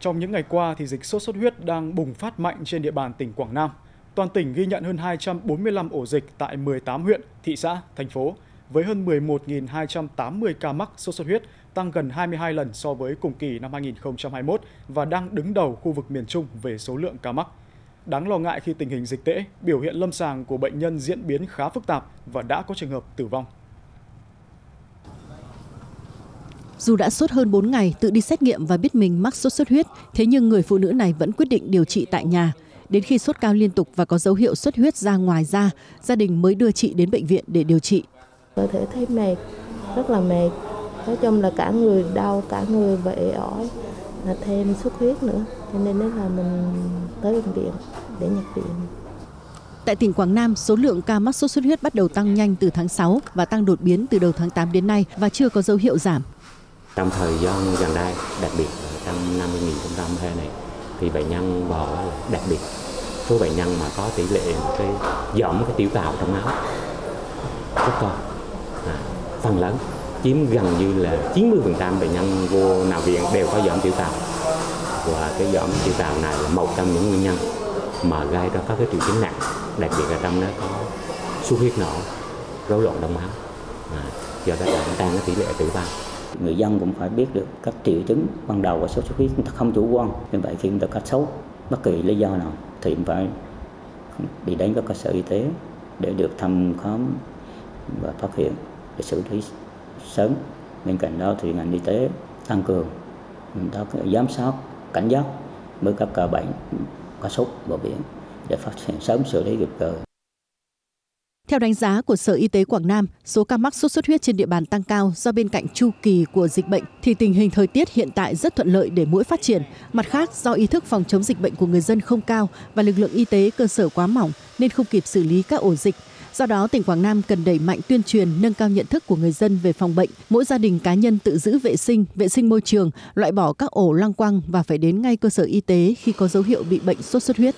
Trong những ngày qua thì dịch sốt xuất huyết đang bùng phát mạnh trên địa bàn tỉnh Quảng Nam. Toàn tỉnh ghi nhận hơn 245 ổ dịch tại 18 huyện, thị xã, thành phố với hơn 11.280 ca mắc sốt xuất huyết, tăng gần 22 lần so với cùng kỳ năm 2021 và đang đứng đầu khu vực miền Trung về số lượng ca mắc. Đáng lo ngại khi tình hình dịch tễ, biểu hiện lâm sàng của bệnh nhân diễn biến khá phức tạp và đã có trường hợp tử vong. Dù đã sốt hơn 4 ngày, tự đi xét nghiệm và biết mình mắc sốt xuất huyết, thế nhưng người phụ nữ này vẫn quyết định điều trị tại nhà. Đến khi sốt cao liên tục và có dấu hiệu xuất huyết ra ngoài da, gia đình mới đưa chị đến bệnh viện để điều trị. Cơ thể thấy mệt, rất là mệt. Nói chung là cả người đau, cả người vệ ỏi, là thêm xuất huyết nữa. Cho nên là mình tới bệnh viện để nhập viện. Tại tỉnh Quảng Nam, số lượng ca mắc sốt xuất huyết bắt đầu tăng nhanh từ tháng 6 và tăng đột biến từ đầu tháng 8 đến nay và chưa có dấu hiệu giảm. Trong thời gian gần đây, đặc biệt trong năm 2020 này, thì bệnh nhân bò đặc biệt. Số bệnh nhân mà có tỷ lệ cái giảm cái tiểu cầu trong máu rất cao à, phần lớn chiếm gần như là 90% bệnh nhân vô nào viện đều có giảm tiểu cầu và cái giảm tiểu cầu này là một trong những nguyên nhân mà gây ra các cái triệu chứng nặng đặc biệt là trong đó có xuất huyết não rối loạn đông máu. À, do đó là tăng cái tỷ lệ tử vong người dân cũng phải biết được các triệu chứng ban đầu của sốt xuất huyết. Không chủ quan như vậy khi chúng ta có sốt bất kỳ lý do nào, thì phải đi đến các cơ sở y tế để được thăm khám và phát hiện để xử lý sớm. Bên cạnh đó thì ngành y tế tăng cường, chúng ta giám sát, cảnh giác với các ca bệnh có sốt vào viện để phát hiện sớm, xử lý kịp thời theo đánh giá của Sở Y tế Quảng Nam, số ca mắc sốt xuất huyết trên địa bàn tăng cao do bên cạnh chu kỳ của dịch bệnh thì tình hình thời tiết hiện tại rất thuận lợi để mũi phát triển. Mặt khác, do ý thức phòng chống dịch bệnh của người dân không cao và lực lượng y tế cơ sở quá mỏng nên không kịp xử lý các ổ dịch. Do đó, tỉnh Quảng Nam cần đẩy mạnh tuyên truyền, nâng cao nhận thức của người dân về phòng bệnh. Mỗi gia đình cá nhân tự giữ vệ sinh, vệ sinh môi trường, loại bỏ các ổ lăng quăng và phải đến ngay cơ sở y tế khi có dấu hiệu bị bệnh sốt xuất huyết.